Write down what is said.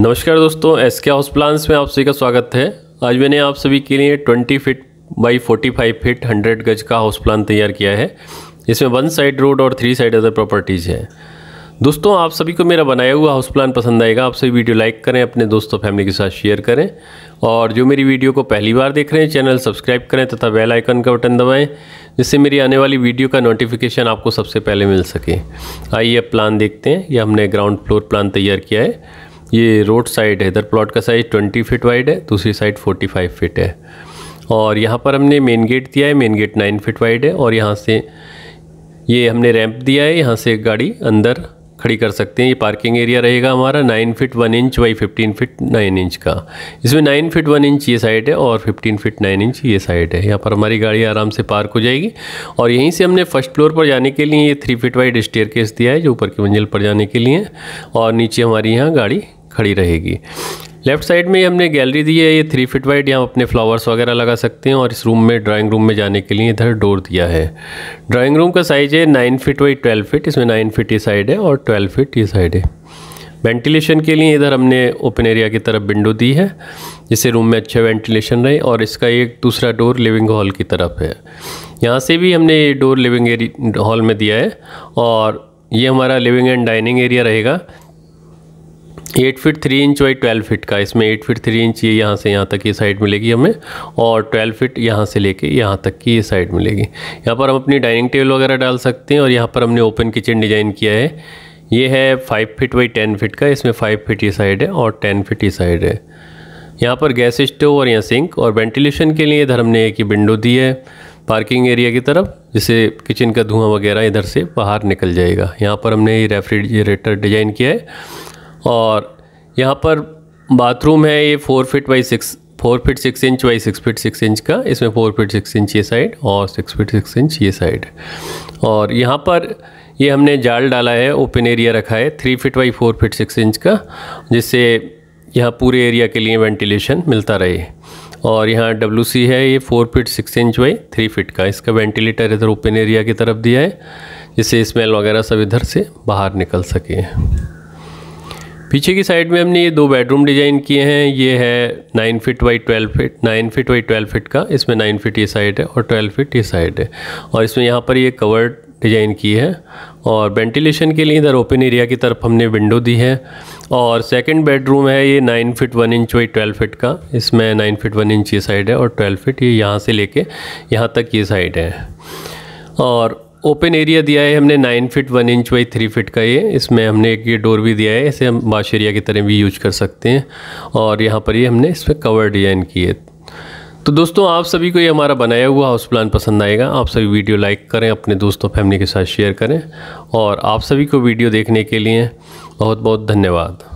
नमस्कार दोस्तों एस के हाउस प्लान्स में आप सभी का स्वागत है। आज मैंने आप सभी के लिए 20 फीट बाई 45 फीट 100 गज का हाउस प्लान तैयार किया है इसमें वन साइड रोड और थ्री साइड अदर प्रॉपर्टीज़ है। दोस्तों, आप सभी को मेरा बनाया हुआ हाउस प्लान पसंद आएगा। आप सभी वीडियो लाइक करें, अपने दोस्तों फैमिली के साथ शेयर करें। और जो मेरी वीडियो को पहली बार देख रहे हैं चैनल सब्सक्राइब करें तथा बेल आइकन का बटन दबाएँ, जिससे मेरी आने वाली वीडियो का नोटिफिकेशन आपको सबसे पहले मिल सके। आइए प्लान देखते हैं। ये हमने ग्राउंड फ्लोर प्लान तैयार किया है। ये रोड साइड है, इधर प्लॉट का साइज़ 20 फीट वाइड है, दूसरी साइड 45 फीट है। और यहाँ पर हमने मेन गेट दिया है मेन गेट 9 फीट वाइड है और यहाँ से ये हमने रैंप दिया है, यहाँ से गाड़ी अंदर खड़ी कर सकते हैं। ये पार्किंग एरिया रहेगा हमारा nine feet one inch by fifteen feet nine inch का। इसमें नाइन फिट वन इंच ये साइड है और फिफ्टीन फिट नाइन इंच ये साइड है। यहाँ पर हमारी गाड़ी आराम से पार्क हो जाएगी और यहीं से हमने फ़र्स्ट फ्लोर पर जाने के लिए ये three feet wide staircase दिया है, जो ऊपर की मंजिल पर जाने के लिए और नीचे हमारी यहाँ गाड़ी खड़ी रहेगी। लेफ़्ट साइड में हमने गैलरी दी है, ये थ्री फिट वाइड यहाँ अपने फ्लावर्स वगैरह लगा सकते हैं और इस रूम में ड्राइंग रूम में जाने के लिए इधर डोर दिया है। ड्राइंग रूम का साइज़ है nine feet wide twelve feet इसमें नाइन फिट ये साइड है और ट्वेल्व फिट ये साइड है। वेंटिलेशन के लिए इधर हमने ओपन एरिया की तरफ़ विंडो दी है, जिससे रूम में अच्छा वेंटिलेशन रहे और इसका एक दूसरा डोर लिविंग हॉल की तरफ़ है। यहाँ से भी हमने ये डोर लिविंग हॉल में दिया है और ये हमारा लिविंग एंड डाइनिंग एरिया रहेगा। Eight feet three inch by twelve feet का। इसमें एट फिट थ्री इंच ये यहाँ से यहाँ तक ये साइड मिलेगी हमें और ट्वेल्व फिट यहाँ से लेके यहाँ तक की ये साइड मिलेगी। यहाँ पर हम अपनी डाइनिंग टेबल वगैरह डाल सकते हैं और यहाँ पर हमने ओपन किचन डिज़ाइन किया है। ये है five feet by ten feet का। इसमें फाइव फिट ये साइड है और टेन फिट ये साइड है। यहाँ पर गैस स्टोव और यहाँ सिंक और वेंटिलेशन के लिए इधर हमने एक ही विंडो दी है पार्किंग एरिया की तरफ़ जिससे किचन का धुआँ वगैरह इधर से बाहर निकल जाएगा। यहाँ पर हमने ये रेफ्रिजरेटर डिज़ाइन किया है। और यहाँ पर बाथरूम है ये four feet by six four feet six inch by six feet six inch का, इसमें फोर फिट सिक्स इंच ये साइड और सिक्स फिट सिक्स इंच ये साइड और यहाँ पर ये हमने जाल डाला है ओपन एरिया रखा है three feet by four feet six inch का, जिससे यहाँ पूरे एरिया के लिए वेंटिलेशन मिलता रहे। और यहाँ डब्ल्यू है ये four feet six inch by three feet का, इसका वेंटिलेटर इधर ओपन एरिया की तरफ़ दिया है, जिससे स्मेल वगैरह सब इधर से बाहर निकल सके। पीछे की साइड में हमने ये दो बेडरूम डिज़ाइन किए हैं। ये है nine feet by twelve feet nine feet by twelve feet का। इसमें नाइन फिट ये साइड है और ट्वेल्व फिट ये साइड है। और इसमें यहाँ पर ये कवर्ड डिज़ाइन की है। और वेंटिलेशन के लिए इधर ओपन एरिया की तरफ़ हमने विंडो दी है। और सेकंड बेडरूम है ये nine feet one inch by twelve feet का। इसमें नाइन फिट वन इंच ये साइड है और ट्वेल्व फिट ये यहाँ से लेके यहाँ तक ये साइड है। और ओपन एरिया दिया है हमने nine feet, one inch by three feet का ये। इसमें हमने एक ये डोर भी दिया है, इसे हम बाश एरिया की तरह भी यूज़ कर सकते हैं। और यहाँ पर ये हमने इस पर कवर डिज़ाइन की है। तो दोस्तों, आप सभी को ये हमारा बनाया हुआ हाउस प्लान पसंद आएगा। आप सभी वीडियो लाइक करें, अपने दोस्तों फैमिली के साथ शेयर करें। और आप सभी को वीडियो देखने के लिए बहुत बहुत धन्यवाद।